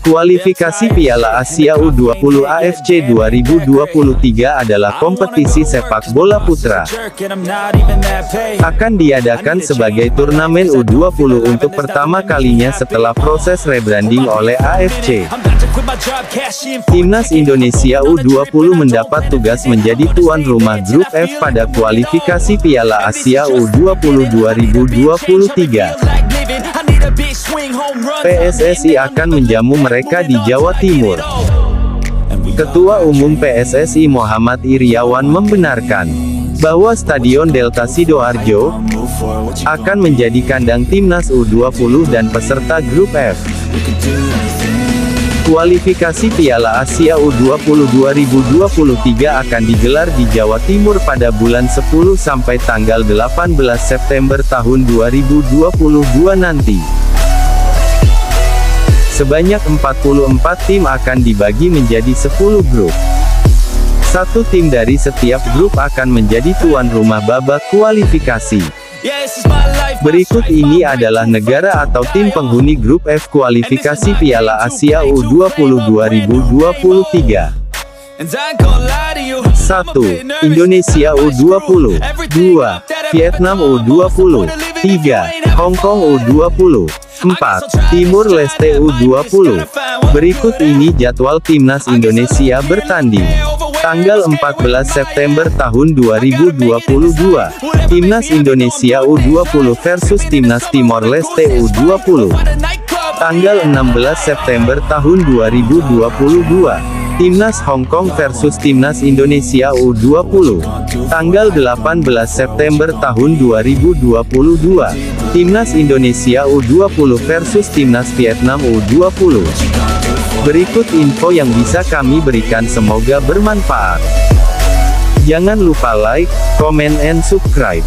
Kualifikasi Piala Asia U20 AFC 2023 adalah kompetisi sepak bola putra. Akan diadakan sebagai turnamen U20 untuk pertama kalinya setelah proses rebranding oleh AFC. Timnas Indonesia U20 mendapat tugas menjadi tuan rumah grup F pada kualifikasi Piala Asia U20 2023. Like living, I need a big swing home run. PSSI akan menjamu mereka di Jawa Timur. Ketua Umum PSSI Muhammad Iriawan membenarkan bahwa Stadion Delta Sidoarjo akan menjadi kandang timnas U20 dan peserta grup F. Kualifikasi Piala Asia U20 2023 akan digelar di Jawa Timur pada bulan 10 sampai tanggal 18 September tahun 2022 nanti. Sebanyak 44 tim akan dibagi menjadi 10 grup. Satu tim dari setiap grup akan menjadi tuan rumah babak kualifikasi. Berikut ini adalah negara atau tim penghuni grup F kualifikasi Piala Asia U20 2023. And I ain't gonna lie to you. 1. Indonesia U20 2. Vietnam U20 3. Hong Kong U20 4. Timur Leste U20 Berikut ini jadwal timnas Indonesia bertanding Tanggal 14 September tahun 2022 Timnas Indonesia U20 versus Timnas Timor Leste U20 Tanggal 16 September tahun 2022 Timnas Hong Kong versus Timnas Indonesia U20 Tanggal 18 September tahun 2022 Timnas Indonesia U20 versus Timnas Vietnam U20 Berikut info yang bisa kami berikan semoga bermanfaat. Jangan lupa like, comment and subscribe